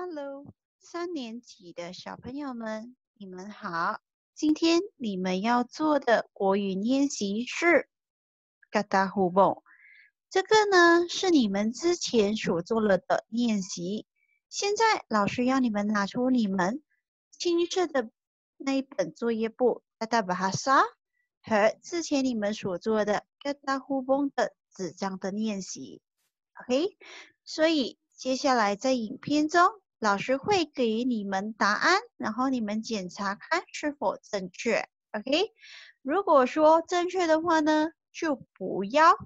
Hello，三年级的小朋友们，你们好。今天你们要做的国语练习是“嘎达呼蹦”。这个呢是你们之前所做了的练习。现在老师要你们拿出你们青色的那一本作业簿“嘎达巴哈萨”和之前你们所做的“嘎达呼蹦”的纸张的练习。OK，所以接下来在影片中。老师会给你们答案，然后你们检查看是否正确。OK，如果说正确的话呢，就不要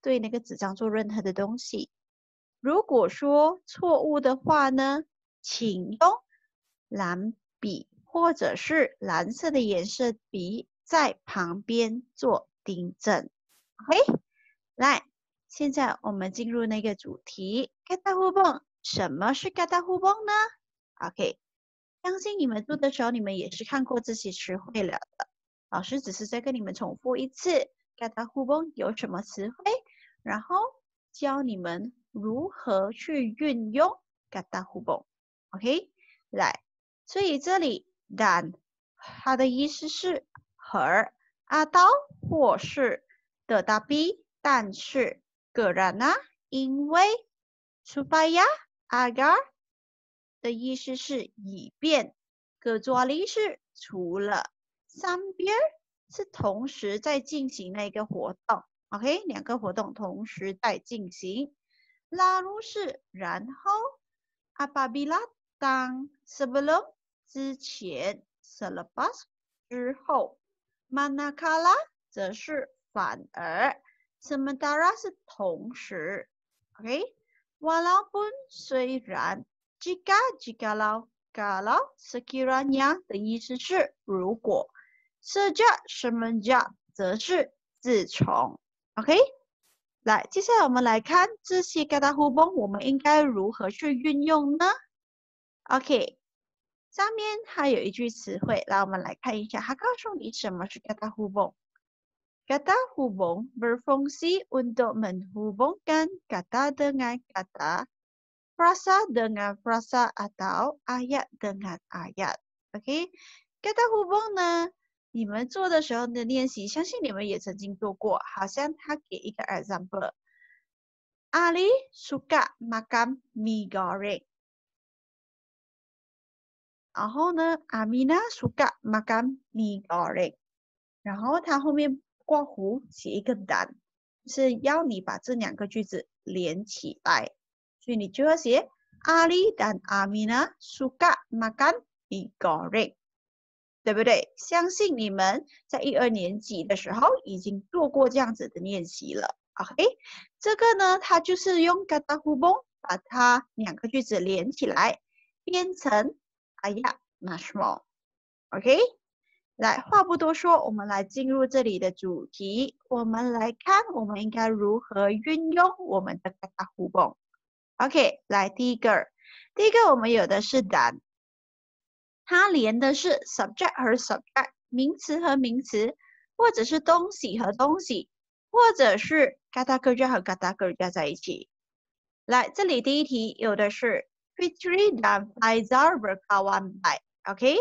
对那个纸张做任何的东西。如果说错误的话呢，请用蓝笔或者是蓝色的颜色笔在旁边做订正。OK，来，现在我们进入那个主题，开大互动。什么是嘎达互蹦呢？OK，相信你们做的时候，你们也是看过这些词汇了的。老师只是再跟你们重复一次，嘎达互蹦有什么词汇，然后教你们如何去运用嘎达互蹦。OK，来，所以这里 dan 它的意思是和阿刀或是的大 B，但是个人呢，因为 supaya。Agar 的意思是以便，各做例是除了，三边是同时在进行的一个活动，OK，两个活动同时在进行。拉入是然后，apabila 当 sebelum 之前，selepas 之后，manakala 则是反而，sementara 是同时，OK。Walaupun 虽然，jika jikalau kalau sekiranya 的意思是如果，sejak semenjak 则是自从，OK？来，接下来我们来看这些 kata hubung，我们应该如何去运用呢？OK，上面还有一句词汇，来我们来看一下，它告诉你什么是 kata hubung。Kata hubung berfungsi untuk menghubungkan kata dengan kata, frasa dengan frasa atau ayat dengan ayat. OK, kata hubung 呢，你们做的时候的练习，相信你们也曾经做过。好像他给一个 example。Ali suka makan mie goreng。然后呢，Amina suka makan mie goreng。然后他后面 括弧写一个短是要你把这两个句子连起来，所以你就要写 Ali dan Amina suka makan i goreng，对不对？相信你们在一二年级的时候已经做过这样子的练习了。OK，这个呢，它就是用 kata h u b o n 把它两个句子连起来，变成 ayat nasmo。OK。来，话不多说，我们来进入这里的主题。我们来看，我们应该如何运用我们的嘎达互蹦。OK，来第一个，第一个我们有的是 dan，它连的是 subject 和 subject，名词和名词，或者是东西和东西，或者是嘎达格加和嘎达格加在一起。来，这里第一题有的是 Fitri dan Faizal berkawan baik，OK。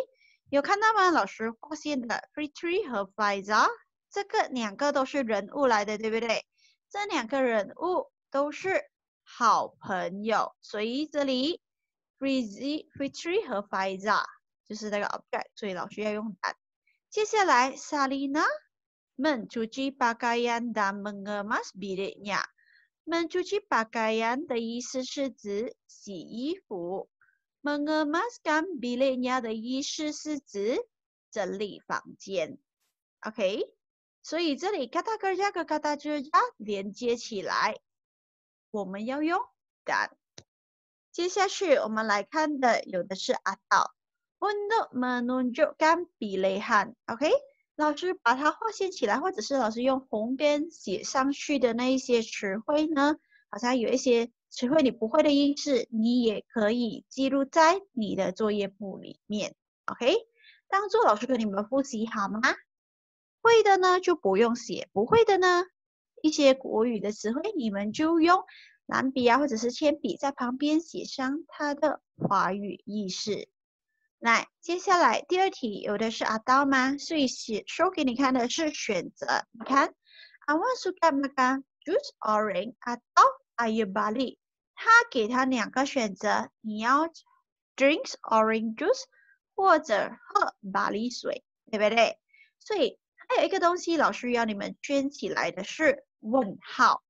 有看到吗？老师画线的 f r e e Tree 和 Fiza 这个两个都是人物来的，对不对？这两个人物都是好朋友，所以这里 f r e e f r e e Tree 和 Fiza 就是那个 object，所以老师要用 it。接下来 Salina mencuci pakaian dan mengemas biliknya。mencuci pakaian 的意思是指洗衣服。Mengemaskan biliknya 的意思是指整理房间，OK？所以这里 kata kerja 和 kata kerja 连接起来，我们要用 dan。接下去我们来看的有的是 atau untuk menunjukkan pilihan，OK？老师把它划线起来，或者是老师用红边写上去的那一些词汇呢，好像有一些。词汇你不会的意思，你也可以记录在你的作业簿里面，OK？当做老师给你们复习好吗？会的呢就不用写，不会的呢，一些国语的词汇你们就用蓝笔啊或者是铅笔在旁边写上它的华语意思。来，接下来第二题有的是阿刀吗？所以写说给你看的是选择。你看，I want to get makan juice orange atau air barley。他给他两个选择，你要 drinks orange juice 或者喝巴黎水，对不对？所以还有一个东西，老师要你们圈起来的是问号。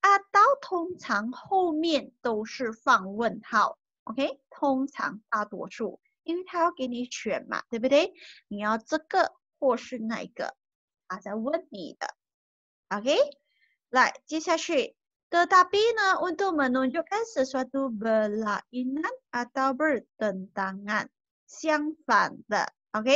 阿刀通常后面都是放问号，OK？通常大多数，因为他要给你选嘛，对不对？你要这个或是那个，他在问你的，OK？来，接下去。Tetapi nah untuk menunjukkan sesuatu berlainan atau bertentangan，相反的，OK？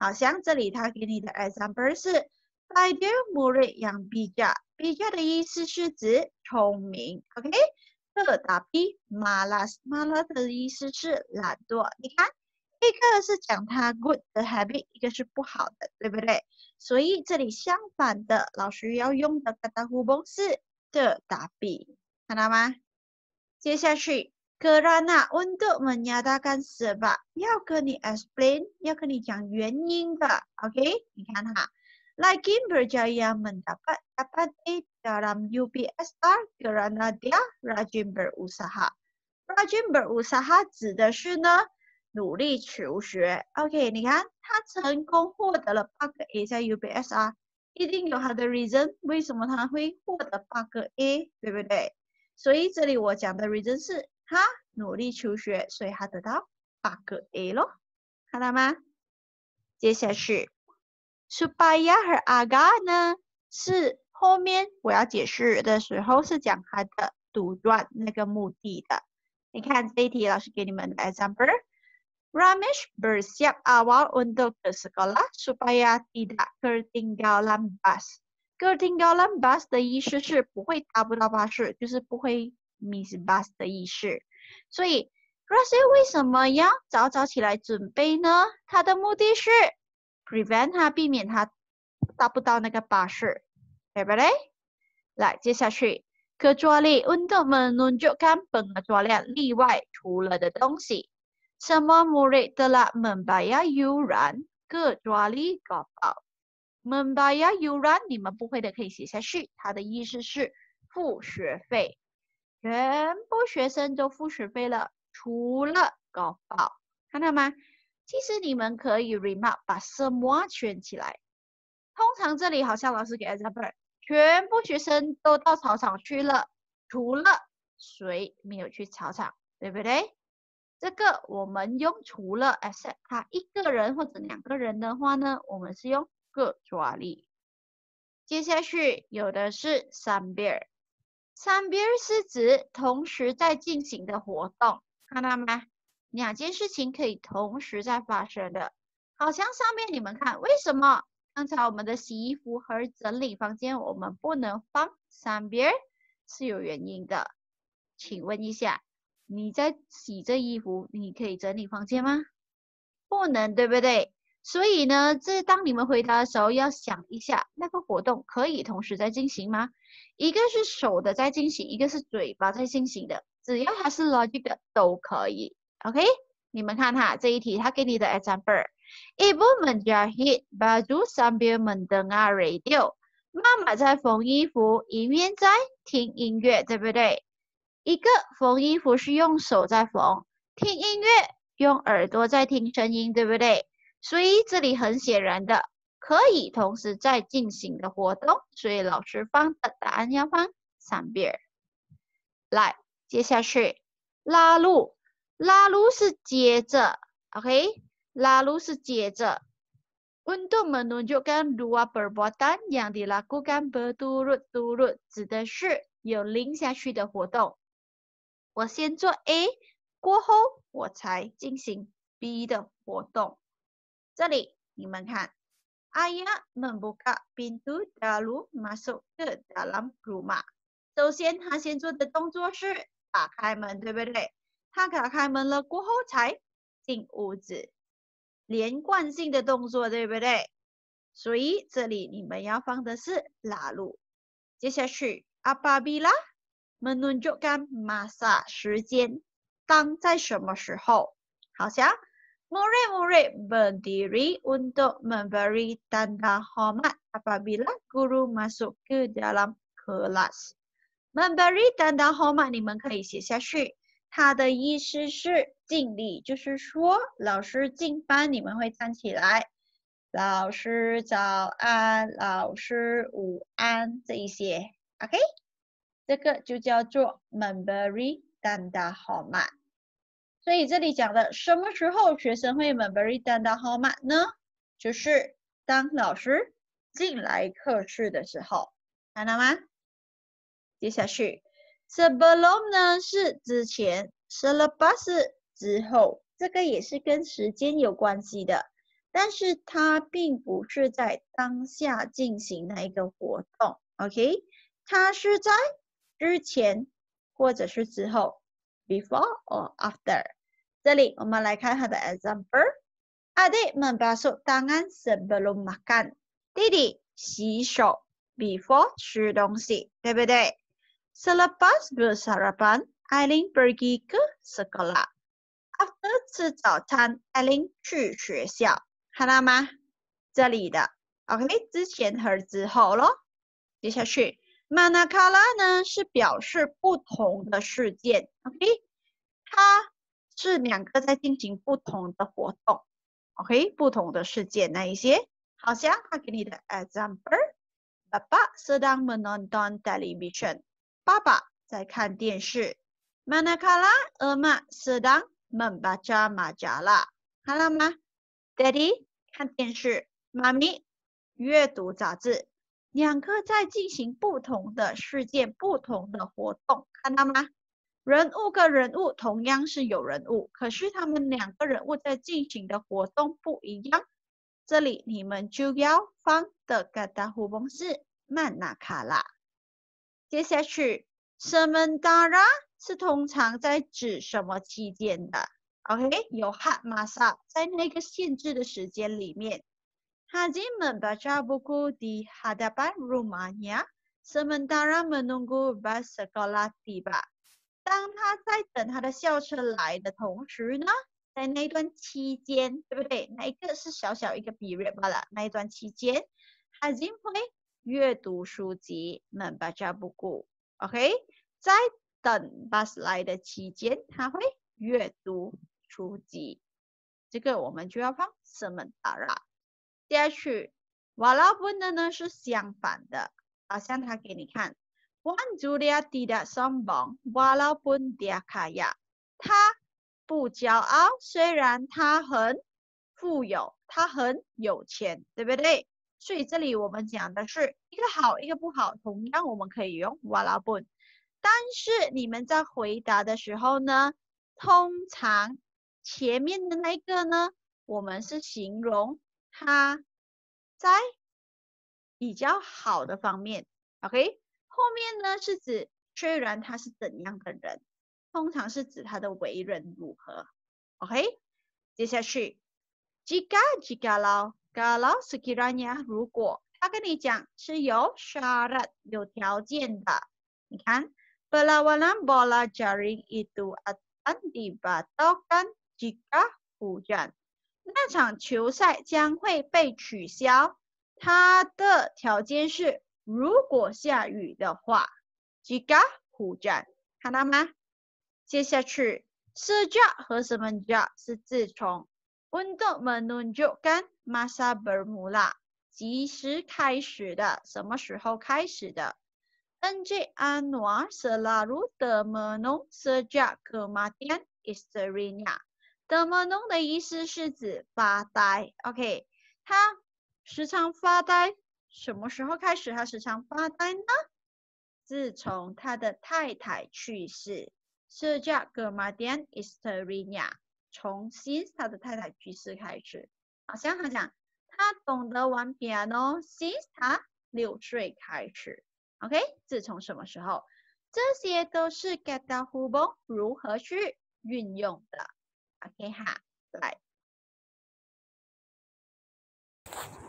好像这里他给你的 example 是 pada murid yang bijak，bijak 的意思是指聪明，OK？Tetapi malas，malas 的意思是懒惰。你看，一个是讲他 good 的 habit，一个是不好的，对不对？所以这里相反的，老师要用的 kata hubung 是。 的答比，看到吗？接下去，kerana untuk menyatakan sebab，要跟你 explain，要跟你讲原因的，OK？你看哈，Lagi berjaya mendapat dapat A dalam UPSR kerana dia rajin berusaha。rajin berusaha 指的是呢，努力求学，OK？你看他成功获得了八个 A 在 UPSR。一定有它的 reason，为什么他会获得八个 A，对不对？所以这里我讲的 reason 是他努力求学，所以他得到八个 A 咯，看到吗？接下去，supaya 和 Aga 呢，是后面我要解释的时候是讲他的独断那个目的的。你看这一题，老师给你们的 example。Ramesh bersiap awal untuk ke sekolah supaya tidak ketinggalan bus. Ketinggalan bus 的意思是不会搭不到巴士，就是不会 miss bus 的意思。所以 Ramesh 为什么要早早起来准备呢？他的目的是 prevent 他避免他搭不到那个巴士，对不对？来，接下去 kecuali untuk menunjukkan pengecualian 例外除了的东西。什么 murid telah membayar yuran kecuali kapal。membayar yuran 你们不会的可以写下去，它的意思是付学费，全部学生都付学费了，除了高报，看到吗？其实你们可以 remark 把 semua 圈起来。通常这里好像老师给 example，全部学生都到操场去了，除了谁没有去操场，对不对？这个我们用除了 except 他一个人或者两个人的话呢，我们是用个抓力。接下去有的是三边，三边是指同时在进行的活动，看到吗？两件事情可以同时在发生的。好像上面你们看，为什么刚才我们的洗衣服和整理房间我们不能放三边？是有原因的，请问一下。你在洗这衣服，你可以整理房间吗？不能，对不对？所以呢，这当你们回答的时候，要想一下，那个活动可以同时在进行吗？一个是手的在进行，一个是嘴巴在进行的，只要它是 logic 的都可以。OK，你们看哈，这一题他给你的 example，Ibu menjahit baju sambil mendengar radio，妈妈在缝衣服，一面在听音乐，对不对？一个缝衣服是用手在缝，听音乐用耳朵在听声音，对不对？所以这里很显然的，可以同时在进行的活动，所以老师放的答案要放三边。来，接下去拉路，拉路是接着，OK？拉路是接着。Untuk menunjukkan dua perbuatan yang dilakukan berturut-turut，指的是有零下去的活动。我先做 A，过后我才进行 B 的活动。这里你们看，Ayah membuka pintu lalu masuk ke dalam rumah。首先他先做的动作是打开门，对不对？他打开门了过后才进屋子，连贯性的动作，对不对？所以这里你们要放的是拉路。接下去，apabila menunjukkan masa 时间，当在什么时候？好像 murid-murid berdiri untuk memberi tanda hormat apabila guru masuk ke dalam kelas. memberi tanda hormat 你们可以写下去，它的意思是敬礼，就是说老师进班你们会站起来。老师早安，老师午安，这一些，OK。 这个就叫做 memberi tanda hormat。所以这里讲的什么时候学生会 memberi tanda hormat 呢？就是当老师进来课室的时候，看到吗？接下去，sebelum 呢是之前，selepas 之后，这个也是跟时间有关系的，但是它并不是在当下进行的一个活动，OK？它是在之前或者是之后，before or after。这里我们来看它的 example。Adik membasuh tangan sebelum makan。弟弟洗手 before 吃东西，对不对？Selepas bersarapan, Eileen pergi ke sekolah。After 吃早餐，Eileen 去学校，看到吗？这里的 OK，之前和之后咯。接下去。Manakala 呢是表示不同的事件，OK，它是两个在进行不同的活动，OK，不同的事件那一些，好像他给你的 example，爸爸 sedang menonton television，爸爸在看电视，Manakala emak sedang membaca majalah，看到吗？Daddy 看电视，妈咪阅读杂志。两个在进行不同的事件、不同的活动，看到吗？人物跟人物同样是有人物，可是他们两个人物在进行的活动不一样。这里你们就要放的嘎达互动是曼纳卡拉。接下去，sementara 是通常在指什么期间的？OK，有 hat masa 在那个限制的时间里面。Hazim membaca buku di hadapan rumahnya sementara menunggu bus sekolah tiba。当他在等他的校车来的同时呢，在那段期间，对不对？那一个是小小一个 period 罢了。那一段期间，Hazim 会阅读书籍，membaca buku，OK？在等 bus 来的期间，他会阅读书籍。这个我们就要放 sementara。接下去，walaupun 的呢是相反的，好像他给你看，Wan Julia tidak sombong，walaupun dia kaya，他不骄傲，虽然他很富有，他很有钱，对不对？所以这里我们讲的是一个好，一个不好，同样我们可以用 walaupun，但是你们在回答的时候呢，通常前面的那个呢，我们是形容。他在比较好的方面，OK，后面呢是指虽然他是怎样的人，通常是指他的为人如何，OK，接下去，jika jika lau kalau sekiranya 如果他跟你讲是有 syarat 有条件的，你看，perlawanan bola jaring itu akan dibatalkan jika hujan。那场球赛将会被取消，它的条件是如果下雨的话。Jika hujan，看到吗？接下去，sejak 和什么 ja 是自从，untuk menunjukkan masa bermula，即时开始的，什么时候开始的？Nj Anwar selalu termenung sejak kematian istrinya。怎么弄的意思是指发呆，OK？他时常发呆，什么时候开始他时常发呆呢？自从他的太太去世，Sejak kematian istrinya，从新他的太太去世开始。好像他讲，他懂得玩 piano since 他六岁开始，OK？自从什么时候？这些都是 get 到 hubung 如何去运用的。OK 哈，来。OK，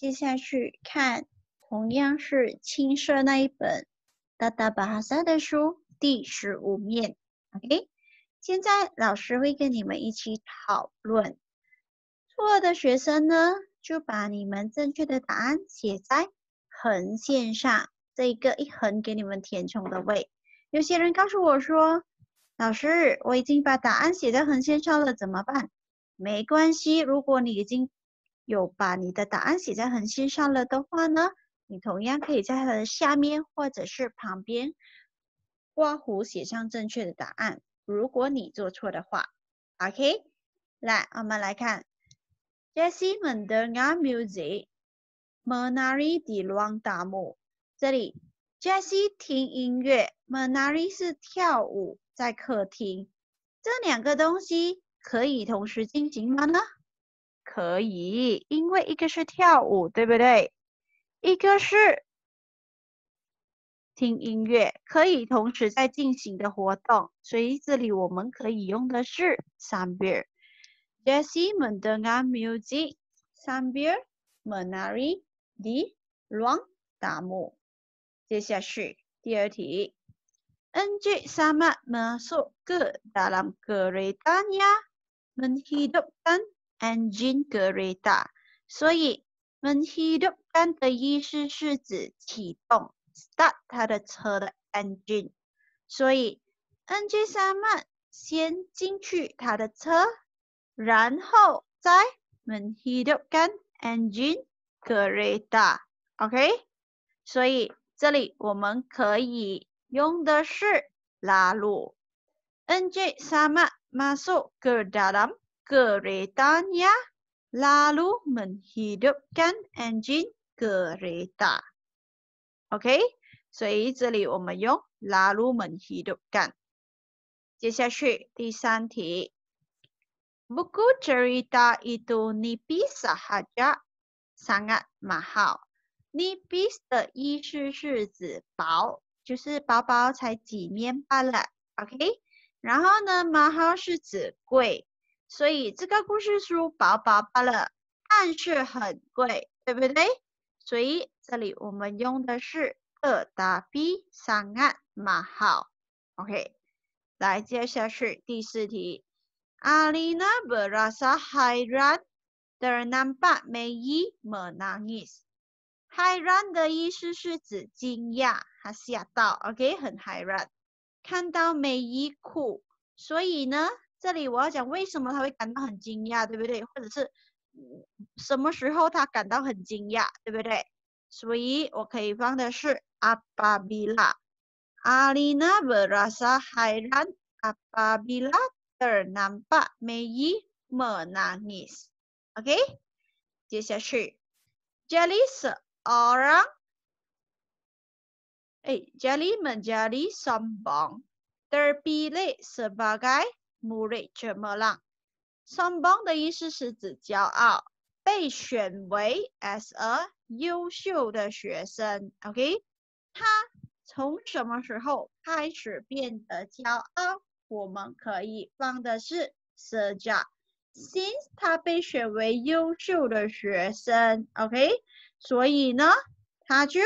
接下去看，同样是青色那一本《达达巴哈萨》的书第十五面。OK，现在老师会跟你们一起讨论。错的学生呢，就把你们正确的答案写在横线上，这一个一横给你们填充的位。有些人告诉我说，老师，我已经把答案写在横线上了，怎么办？没关系，如果你已经有把你的答案写在横线上了的话呢，你同样可以在它的下面或者是旁边刮胡写上正确的答案。如果你做错的话，OK，来，我们来看，Jessie mendengar music，Menari di ruang tamu。这里，Jessie 听音乐，Menari 是跳舞，在客厅。这两个东西。可以同时进行吗呢？可以，因为一个是跳舞，对不对？一个是听音乐，可以同时在进行的活动，所以这里我们可以用的是 sambil。Jessie mendengar musik sambil menari di ruang tamu。接下去第二题，NJ sama masuk ke dalam keretanya。menghidupkan engine kereta，所以 menghidupkan 的意思是指启动，start 它的车的 engine，所以 NG 三曼先进去他的车，然后再 menghidupkan engine kereta，OK？所以这里我们可以用的是拉路，NG 三曼。masuk ke dalam keretanya lalu menghidupkan enjin kereta. OK，所以这里我们用 lalu menghidupkan。接下去第三题，buku cerita itu nipis sahaja, sangat mahal. Nipis 的意思是指薄，就是薄薄才几面罢了。OK。然后呢，马号是指贵，所以这个故事书薄薄罢了，但是很贵，对不对？所以这里我们用的是二打 B 三案马号。OK，来接下去第四题。Alina berasa hairan ternampak Mei menangis。hairan 的意思是指惊讶，他吓到，OK，很 hairan。看到美伊哭，所以呢，这里我要讲为什么他会感到很惊讶，对不对？或者是什么时候他感到很惊讶，对不对？所以我可以放的是阿巴比拉，阿丽娜布拉萨海兰阿巴比拉的南巴美伊莫纳尼斯，OK，接下去，Jelly 是 orang。哎，Jelly menjadi sombong, terpilih sebagai murid cemerlang。sombong 的意思是指骄傲，被选为 as a 优秀的学生。OK，他从什么时候开始变得骄傲？我们可以放的是 Seja，since 他被选为优秀的学生。OK，所以呢，他就。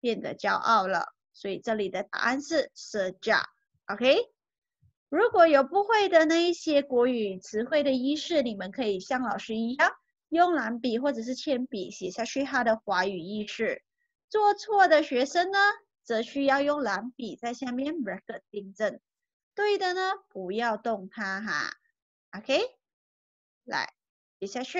变得骄傲了，所以这里的答案是 Seja，OK 如果有不会的那一些国语词汇的意识，你们可以像老师一样用蓝笔或者是铅笔写下去它的华语意识。做错的学生呢，则需要用蓝笔在下面 mark 订正。对的呢，不要动它哈，OK？来，接下去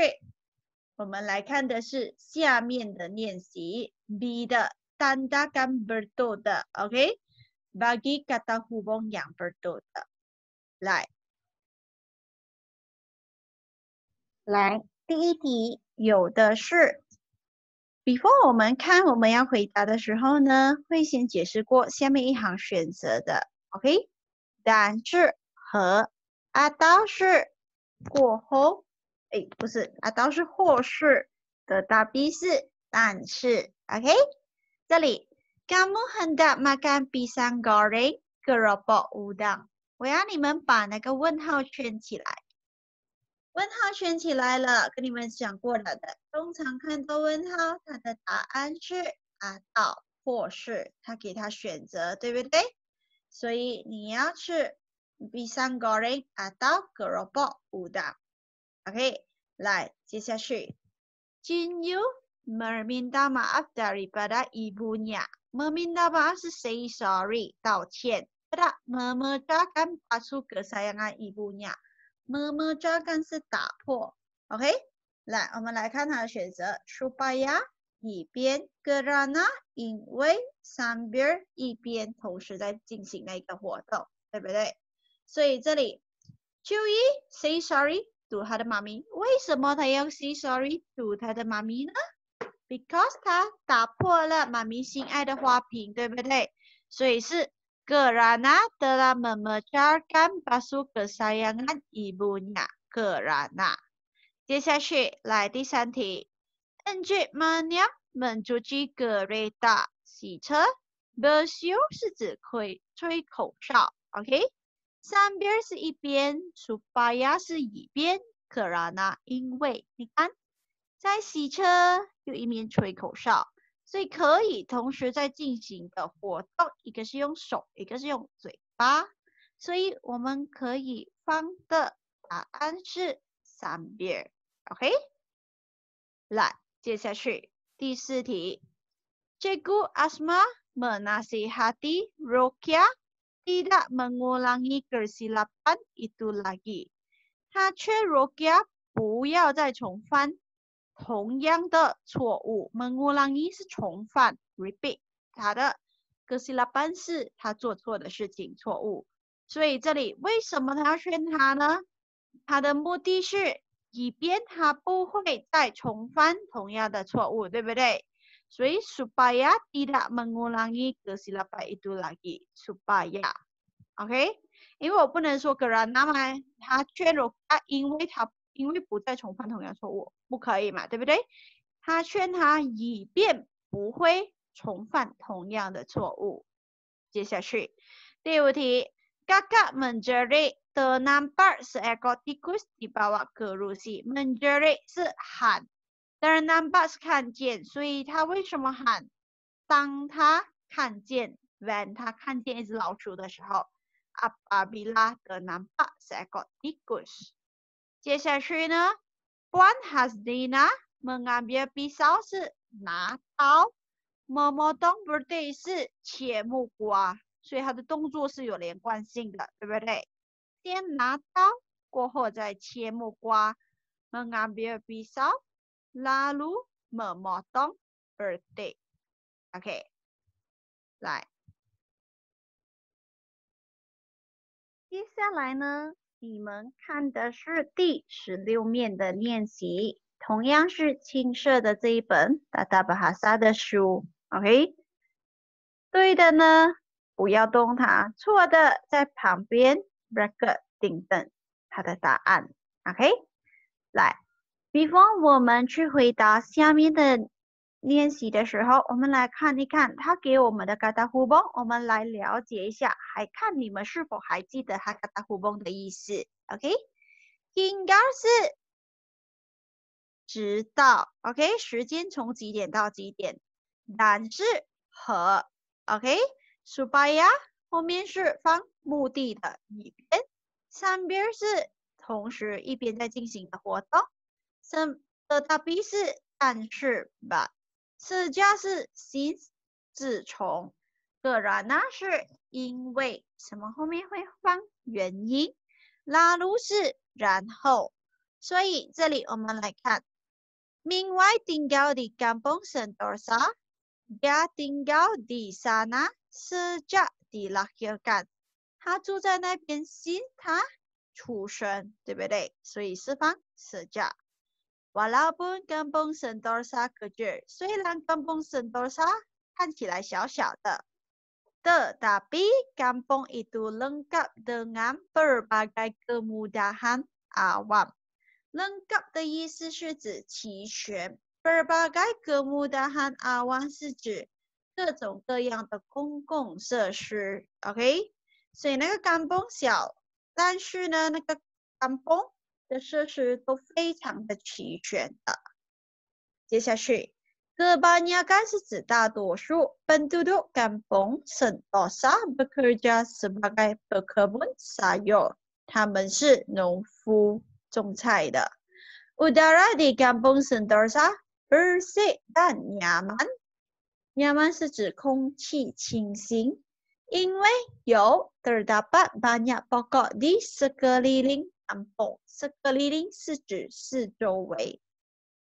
我们来看的是下面的练习 B 的。tanda kan betul 的，OK？bagi kata hubung yang betul 的，来，来，第一题有的是，before 我们看我们要回答的时候呢，会先解释过下面一行选择的，OK？但是和阿刀是过后，哎，不是，阿刀是或是的答 B 是但是，OK？这里，kamu hendak makan pisang goreng keropok udang？我要你们把那个问号圈起来。问号圈起来了跟你们讲过了的。通常看到问号它的答案是阿到或是它给它选择对不对？所以你要去闭上 garage 到 Grobo 五的。舞蹈 ok 来接下去。今有 merme dama of deripata ibunya dama 是 say sorry 道歉 tidak memecahkan pasu kesayangan ibunya。memecahkan 是打破。OK，来，我们来看它的选择，supaya 一边，kerana 因为，sambil 一边，同时在进行的一个活动，对不对？所以这里，c h u y say sorry to 他的妈咪。为什么他要 say sorry to 他的妈咪呢？Because 他打破了妈咪心爱的花瓶，对不对？所以是 Kerana telah memecahkan pasu kesayangan ibunya. Kerana。接下去来第三题，Enjoy mania mencuci kereta 洗车 bersiul 是指吹吹口哨，OK。三边是一边，supaya 是一边，kerana 因为，你看，在洗车又一面吹口哨，所以可以同时在进行的活动，一个是用手，一个是用嘴巴，所以我们可以放的答案是三边，OK。来，接下去第四题，Jigu asma menasihati Rokia。tidak mengulangi kesilapan itu lagi。他劝 Rokia 不要再重犯同样的错误。mengulangi 是重犯，repeat。他的 kesilapan 是他做错的事情，错误。所以这里为什么他要劝他呢？他的目的是以便他不会再重犯同样的错误，对不对？所以 supaya tidak mengulangi kesilapan itu lagi supaya，OK？因为我不能说 kerana，他劝我他，因为他因为不再重犯同样错误，不可以嘛，对不对？他劝他以便不会重犯同样的错误。接下去第五题，kakak menjerit ternampak seekor tikus dibawa kerusi。menjerit 是喊。当然，number 是看见，所以他为什么喊？当他看见，when 他看见一只老鼠的时候，apabila the number 是 got tikus。接下去呢，Puan Hasdina mengambil pisau 是拿刀，memotong birthday 是切木瓜，所以它的动作是有连贯性的，对不对？先拿刀，过后再切木瓜，mengambil pisau。lalu memotong birthday，OK，来，接下来呢，你们看的是第十六面的练习，同样是青色的这一本达达巴哈萨的书，OK，对的呢，不要动它，错的在旁边 record 订正它的答案，OK，来。，before 我们去回答下面的练习的时候，我们来看一看他给我们的嘎达呼蹦，我们来了解一下，还看你们是否还记得他嘎达呼蹦的意思？OK，应该是直到 OK，时间从几点到几点？但是和 OK，supaya 后面是放目的的一边，三边是同时一边在进行的活动。三的大 B 是但是吧，此家是 since 自从，个然那是因为什么后面会放原因，拉如是然后，所以这里我们来看，另外 tinggal di kampung Sentosa，dia tinggal di sana sejak dilahirkan，他住在那边新他出生，对不对？所以是放自加。Walaupun kampung Sentosa kecil，虽然 kampung Sentosa 看起来小小的，tetapi kampung itu lengkap dengan berbagai kemudahan awam。lengkap 的意思是指齐全，berbagai kemudahan awam 是指各种各样的公共设施。OK，所以那个 kampung 小，但是呢，那个 kampung 的设施都非常的齐全的。接下去，kebanyakan 是指大多数，penduduk kampung sentosa bekerja sebagai pekebun sayur，他们是农夫，种菜的。udara di kampung sentosa bersih dan nyaman。nyaman 是指空气清新，因为有 terdapat banyak pokok di sekeliling kampung。sekeliling 是指四周围。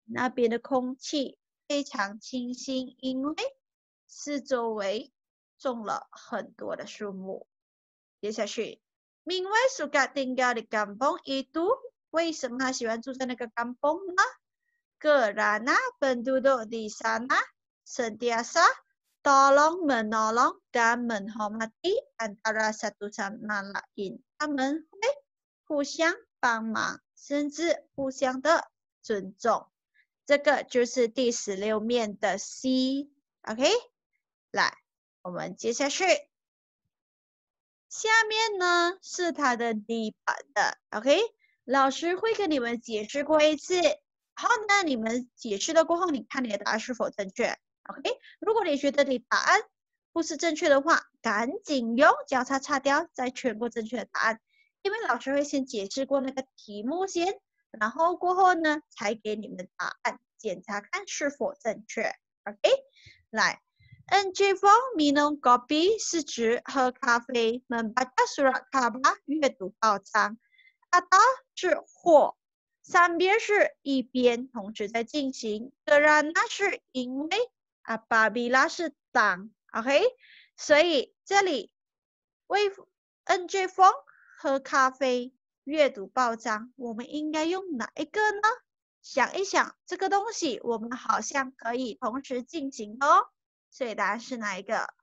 那边的空气非常清新，因为四周围种了很多的树木。接下去，Mingwei suka tinggal di kampung itu，为什么他喜欢住在那个 kampung 呢？Karena penduduk di sana sentiasa tolong menolong dan menghormati antara satu sama lain。他们会互相帮忙，甚至互相的尊重。这个就是第十六面的 C，OK，来，我们接下去，下面呢是它的 D 版的，OK，老师会跟你们解释过一次，好，那你们解释了过后，你看你的答案是否正确，OK，如果你觉得你答案不是正确的话，赶紧用交叉擦掉，再圈过正确的答案，因为老师会先解释过那个题目先然后过后呢才给你们的答案检查看是否正确。Ok 来 ng 风 mi nogobi 是指喝咖啡曼巴克斯坦卡巴阅读爆炸阿嗒是火三边是一边同时在进行的然那是因为阿巴比拉是党。Ok 所以这里 wave ng 风喝咖啡。阅读报章，我们应该用哪一个呢？想一想，这个东西我们好像可以同时进行哦。所以答案是哪一个？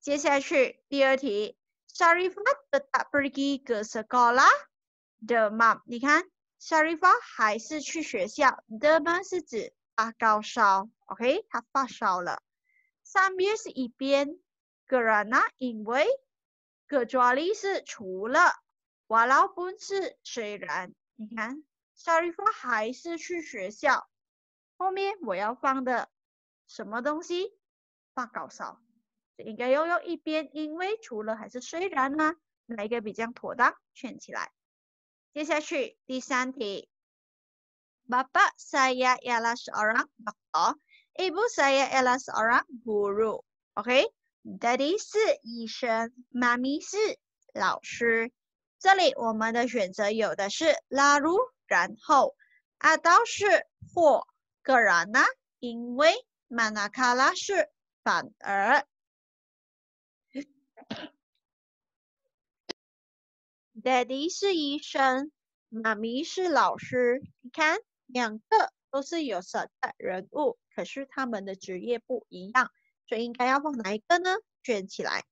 接下去第二题，Sharifah tetap pergi ke sekolah demam。你看，Sharifah 还是去学校，the mum 是指发高烧，OK，他发烧了。Sambil 是一边，Gerana 因为个抓历史，除了瓦有本是，虽然你看，Sorry，我还是去学校。后面我要放的什么东西？发高烧，应该要用一边，因为除了还是虽然呢，哪一个比较妥当？圈起来。接下去第三题，爸爸 saya elas orang，啊，ibu saya elas orang buru，OK？Daddy 是医生，妈咪是老师。这里我们的选择有的是拉入，然后阿刀是或个人呢？因为马纳卡拉是反而。Daddy 是医生，妈咪是老师。你看，两个都是有色的人物，可是他们的职业不一样，所以应该要放哪一个呢？卷起来。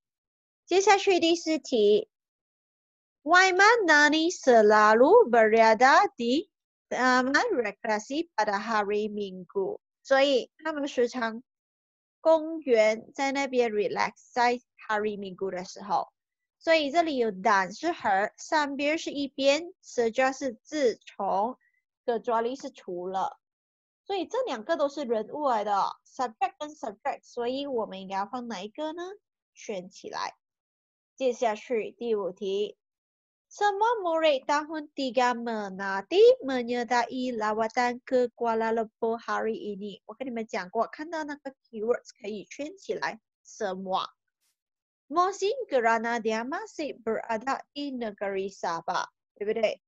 接下去第四题。，Why man nani selalu berada di taman rekreasi pada hari Minggu，所以他们时常公园在那边 relax，在 hari Minggu 的时候。所以这里有 dan 是和，上边是一边，sejak 是自从，kecuali 是除了。所以这两个都是人物来的，subject 跟 subject，所以我们应该要放哪一个呢？选起来。接下去第五题。Semua murid tahun tiga menanti menyertai lawatan ke Kuala Lumpur hari ini。我跟你们讲过，看到那个 keywords 可以圈起来。Semua。Mungkin kerana dia masih berada di negeri Sabah，对不对？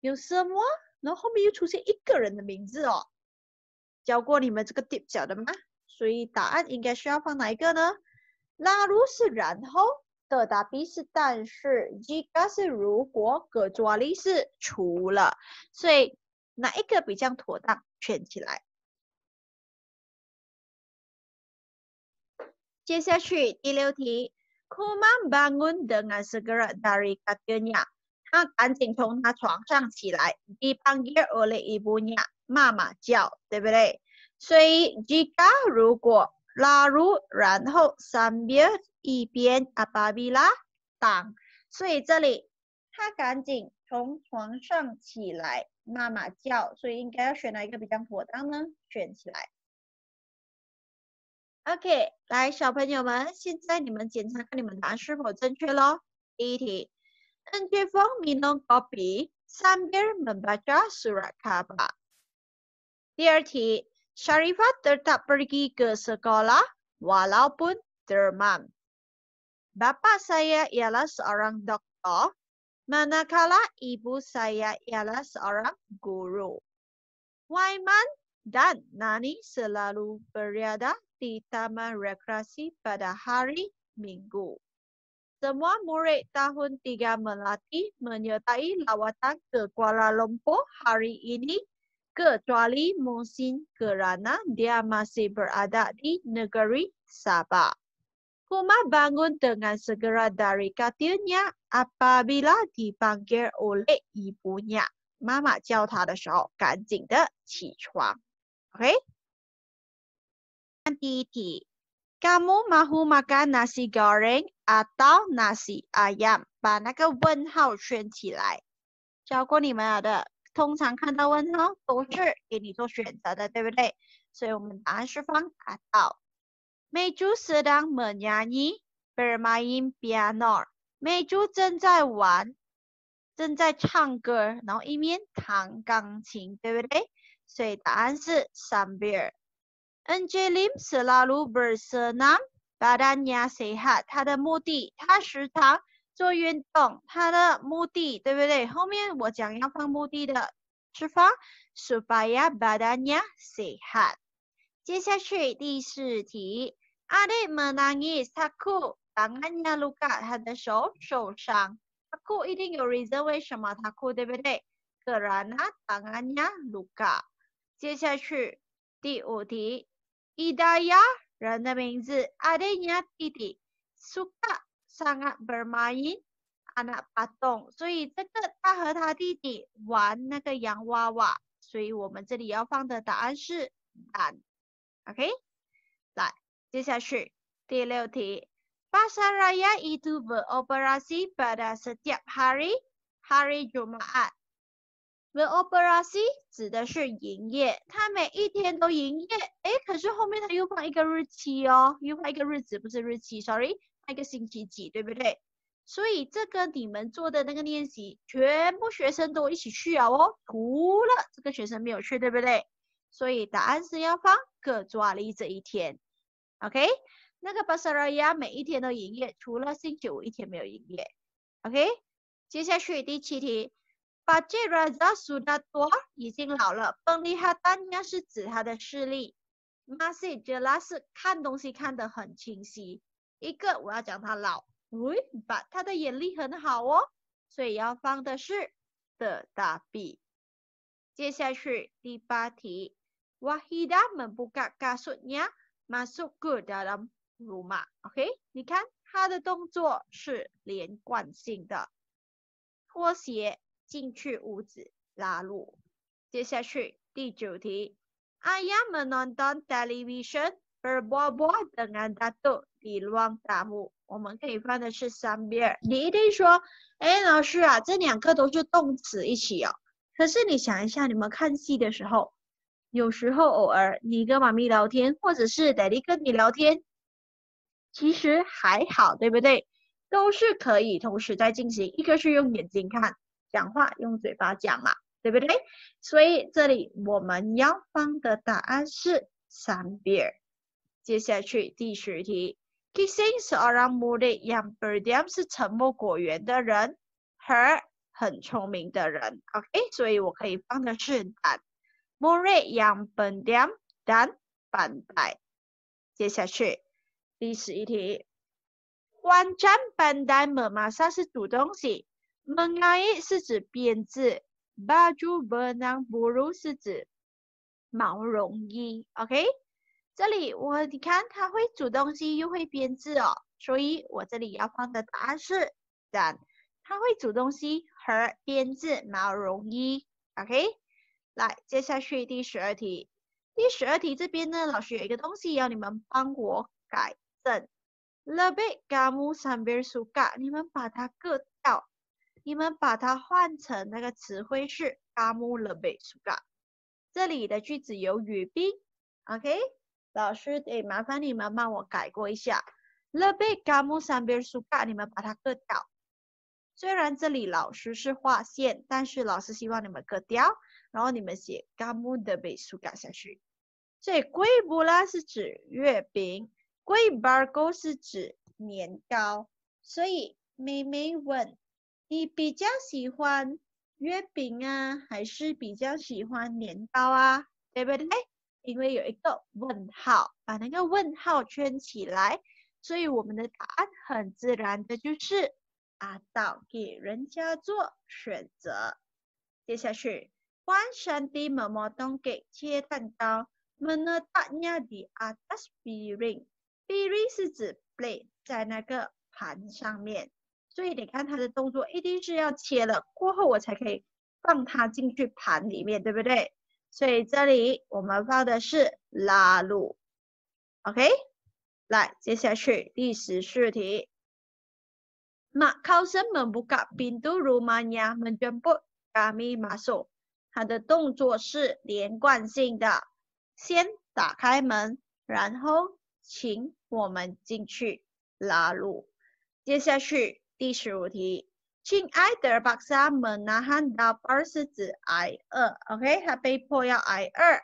有 semua，然后后面又出现一个人的名字哦。教过你们这个 tip 教的吗？所以答案应该是要放哪一个呢？拉入是然后。的答 B 是但是，Jika 是如果，葛卓利是除了，所以哪一个比较妥当？圈起来。接下去第六题，Kuman bangun dengan segera dari katilnya，他赶紧从他床上起来，dipanggil oleh ibunya，妈妈叫，对不对？所以 Jika 如果拉入，然后 sambil 一边阿巴比拉当，所以这里他赶紧从床上起来，妈妈叫，所以应该要选哪一个比较妥当呢？选起来。OK，来，小朋友们，现在你们检查看你们答案是否正确咯。第一题，Enjevong minum kopi sambil membaca surat kabar。Dierti, Sharifah tetap pergi ke sekolah walaupun dermam. Bapa saya ialah seorang doktor, manakala ibu saya ialah seorang guru. Waiman dan Nani selalu berada di taman rekreasi pada hari Minggu. Semua murid tahun 3 Melati menyertai lawatan ke Kuala Lumpur hari ini kecuali Musin kerana dia masih berada di negeri Sabah. Kumar bangun dengan segera dari katilnya apabila dipanggil oleh ibunya. 妈妈叫他的时候，赶紧的起床。OK。第一题，Kamu mahu makan nasi goreng atau nasi ayam？把那个问号圈起来。教过你们的， 通常看到问号都是给你做选择的对不对？所以我们答案是方法到。美珠是当孟雅妮贝尔马音比阿诺美珠正在玩正在唱歌然后一面弹钢琴对不对？所以答案是 some beer engine limbsalalubrica 那么巴丹尼亚西哈他的目的他时常做运动。他的目的，对不对？后面我讲要放目的的，是放 supaya badannya sehat。接下去第四题。Adik menangis takut tangannya luka，他的手受伤。takut 一定有 reason 为什么 takut，对不对？Kerana tangannya luka。接下去第五题，Idaya 人的名字，adiknya 弟弟，suka sangat bermain anak patung，所以这个他和他弟弟玩那个洋娃娃，所以我们这里要放的答案是 dan，OK，来。接下去第六题，Pasaraya itu beroperasi pada setiap hari hari Jumaat。beroperasi 指的是营业，它每一天都营业。哎，可是后面它又放一个日期哦，又放一个日子，不是日期，sorry，那个星期几，对不对？所以这个你们做的那个练习，全部学生都一起去啊哦，除了这个学生没有去，对不对？所以答案是要放各抓了这一天。OK，那个巴塞罗亚每一天都营业，除了星期五一天没有营业。OK，接下去第七题，巴杰拉扎苏达多已经老了，本利哈丹亚是指他的视力，马西杰拉是看东西看得很清晰。一个我要讲他老，喂，把他的眼力很好哦，所以要放的是的大 B。接下去第八题，瓦希达们不嘎嘎说呀。masuk ke dalam rumah。OK，你看他的动作是连贯性的，脱鞋进去屋子拉路。接下去第九题，Ayah menonton television berbual-bual dengan datuk di ruang tamu。我们可以翻的是三遍。你一定说，哎，老师啊，这两个都是动词一起哦。可是你想一下，你们看戏的时候。有时候偶尔你跟妈咪聊天，或者是 daddy 跟你聊天，其实还好，对不对？都是可以同时在进行。一个是用眼睛看，讲话用嘴巴讲嘛，对不对？所以这里我们要放的答案是三遍。接下去第十题，kissing 是 orang murid yang berdiam 是沉默果园的人，her 很聪明的人，OK，所以我可以放的是 that。murid yang pendiam dan pandai。接下去第十一题，Wancan pandai memasak 是煮东西，mengai 是指编织，baju benang bulu 是指毛绒衣。OK，这里我你看他会煮东西又会编织哦，所以我这里要放的答案是三他会煮东西和编织毛绒衣。OK。来，接下去第十二题。第十二题这边呢，老师有一个东西要你们帮我改正。Lebih kamu sambil suka，你们把它割掉。你们把它换成那个词汇是 kamu lebih suka。这里的句子有语病，OK？老师得麻烦你们帮我改过一下，lebih kamu sambil suka，你们把它割掉。虽然这里老师是划线，但是老师希望你们割掉，然后你们写 kamu lebih suka 下去。所以 kue b u l a 是指月饼，kue bagel 是指年糕。所以妹妹问。你比较喜欢月饼啊，还是比较喜欢年糕啊？对不对？因为有一个问号，把那个问号圈起来，所以我们的答案很自然的就是阿道给人家做选择。接下去，关山的某某东给切蛋糕，menetapnya di atas piring，piring 是指 plate 在那个盘上面。所以你看他的动作一定是要切了过后，我才可以放它进去盘里面，对不对？所以这里我们放的是拉入，OK？来，接下去第十四题。马考生们不搞冰度如马呀，们全部加密码数。它的动作是连贯性的，先打开门，然后请我们进去拉入，接下去。第十五题，亲爱的巴萨们，拿汉到二是指挨饿，OK？他被迫要挨饿。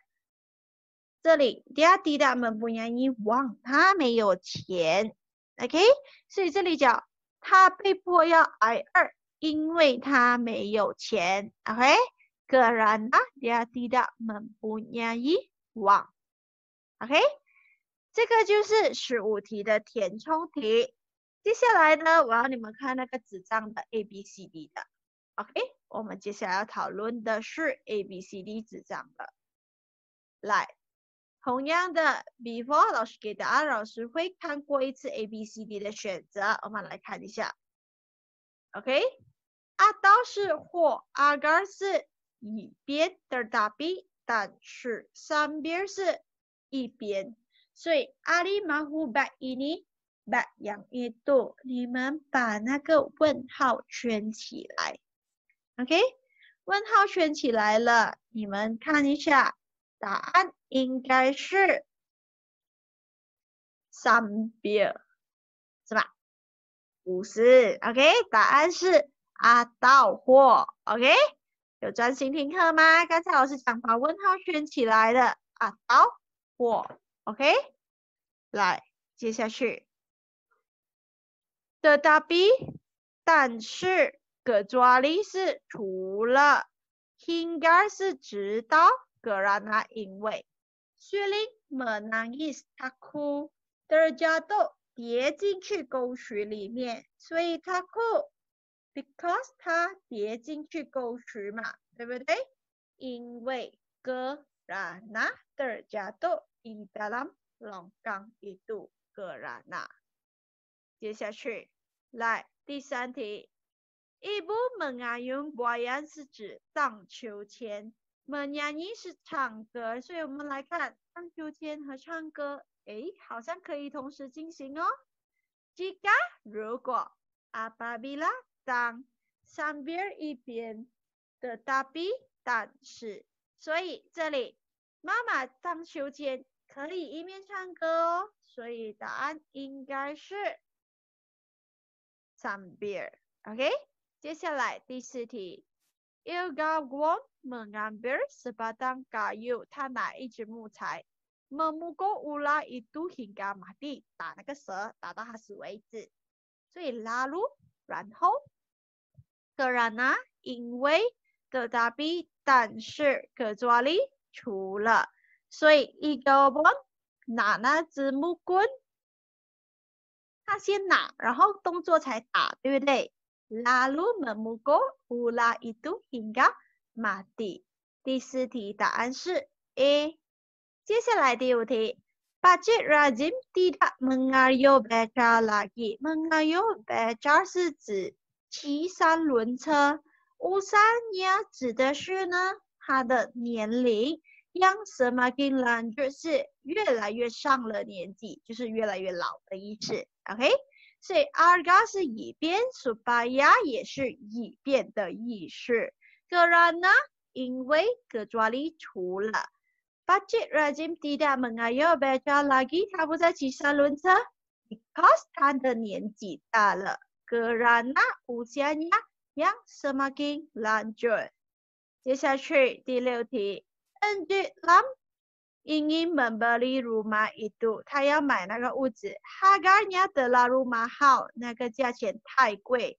这里第二题的们不愿意忘，他没有钱，OK？所以这里讲他被迫要挨饿，因为他没有钱，OK？个人啊，第二题的们不愿意忘，OK？这个就是十五题的填充题。接下来呢，我要你们看那个纸张的 A B C D 的，OK？我们接下来要讨论的是 A B C D 纸张的。来，同样的，before 老师给答案，老师会看过一次 A B C D 的选择，我们来看一下，OK？阿刀是或阿杆是一边的大 B，但是三边是一边，所以阿里马虎白伊尼。把杨一度，你们把那个问号圈起来，OK？问号圈起来了，你们看一下，答案应该是三边，是吧？不是，OK？答案是阿到货，OK？有专心听课吗？刚才老师讲把问号圈起来的，阿到货，OK？来，接下去。的大 B，但是格抓利是除了，应该是知道格拉那因为，雪莉门南伊斯他哭，大家都跌进去沟渠里面，所以他哭，because 他跌进去沟渠嘛，对不对？因为格拉那大家都 di dalam longkang itu 格拉那。接下去，来第三题。一部门啊用 buayan 是指荡秋千，门呀你是唱歌，所以我们来看荡秋千和唱歌，诶，好像可以同时进行哦。Jika 如果 apabila 当 sambil 一边的 tapi 但是，所以这里妈妈荡秋千可以一面唱歌哦，所以答案应该是。Sambil，OK？接下来第四题，Ilgawan mengambil sebatang kayu，他拿一支木材，memukul ular itu hingga mati，打那个蛇，打到它死为止。所以 lalu，然后，kerana，因为，tetapi，但是，kecuali，除了，所以 Ilgawan 拿那支木棍。他先拿，然后动作才打，对不对？Lalu memukul ular itu hingga mati。第四题答案是 A。接下来第五题，Budget Rajim tidak mengayuh beca lagi。mengayuh beca 是指骑三轮车，usianya 指的是呢他的年龄，yang semakin lanjut 是越来越上了年纪，就是越来越老的意思。OK，所以 agar 是以便，supaya 也是以便的意思。Kerana 因为 kecuali 除了。Pakcik Rajim tidak mengayuh beca lagi，他不再骑三轮车，because 他的年纪大了。Kerana usianya yang semakin lanjut。接下去第六题，anjam ingin membeli rumah itu，他要买那个屋子，harganya terlalu mahal，那个价钱太贵。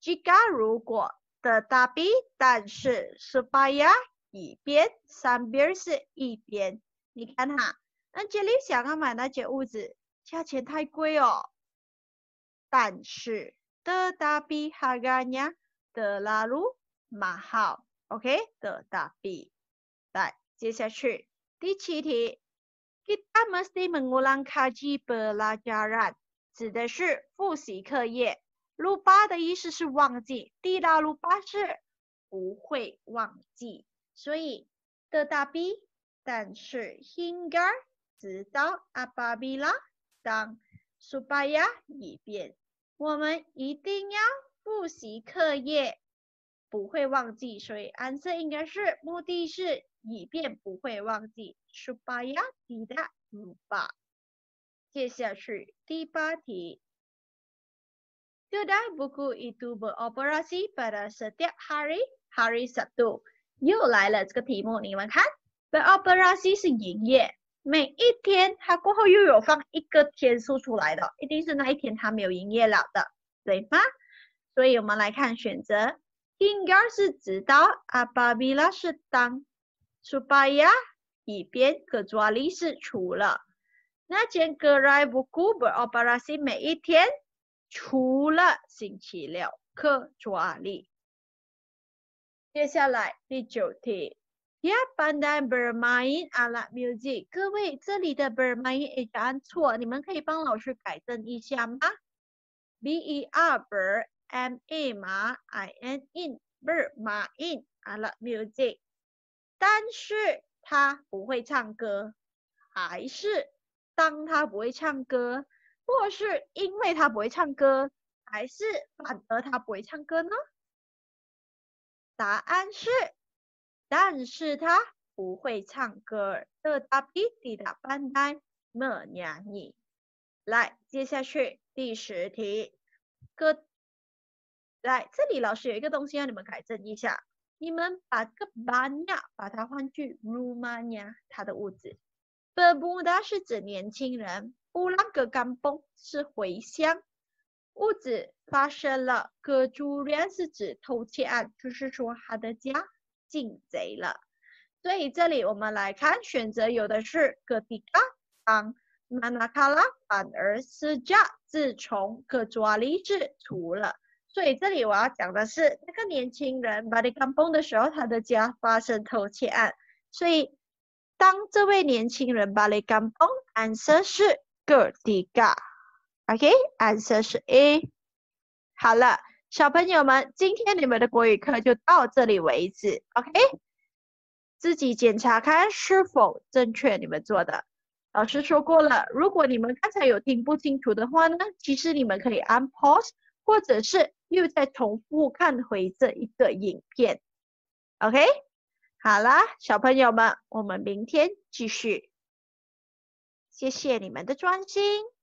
Jika 如果，tetapi 但是，supaya 以边三边是一边，你看哈，那这里想要买那间屋子，价钱太贵哦。但是的大比哈干呀的拉路马好，OK 的大比。来，接下去第七题，kita mesti mengulang kaji pelajaran，指的是复习课业。lupa 的意思是忘记，tida lupa 是不会忘记。所以的大 B，但是 hingga 直到 apabila 当 supaya 以便，我们一定要复习课业，不会忘记。所以 answer 应该是目的是以便不会忘记 supaya tidak lupa。接下去第八题，Sudah buku itu beroperasi pada setiap hari hari Sabtu。又来了这个题目，你们看，the operasi 是营业，每一天它过后又有放一个天数出来的，一定是那一天它没有营业了的，对吗？所以我们来看选择，hingga 是直到，apabila 是当 ，supaya 以便，kecuali 是除了，那间 gerai buku beroperasi 每一天，除了星期六，kecuali。接下来第九题，Dia pandai bermain alat music。各位，这里的 bermain 答案错，你们可以帮老师改正一下吗？B E R ber M A 马 I N in bermain alat music。 但是他不会唱歌，还是当他不会唱歌，或是因为他不会唱歌，还是反而他不会唱歌呢？答案是，但是他不会唱歌。的大比滴答班呆么娘你。来，接下去第十题，歌。来，这里老师有一个东西要你们改正一下，你们把个班呀，把它换去 rumania，他的屋子。Bermuda 是指年轻人，布拉格甘崩是回乡。屋子发生了割猪链是指偷窃案，就是说他的家进贼了。所以这里我们来看选择，有的是戈迪卡当曼纳卡拉，反而是加自从割抓离是除了。所以这里我要讲的是那个年轻人巴里甘崩的时候，他的家发生偷窃案。所以当这位年轻人巴里甘崩，answer 是戈迪卡。OK，answer 是 A。好了，小朋友们，今天你们的国语课就到这里为止。OK，自己检查看是否正确，你们做的。老师说过了，如果你们刚才有听不清楚的话呢，其实你们可以按 pause，或者是又在重复看回这一个影片。OK，好啦，小朋友们，我们明天继续。谢谢你们的专心。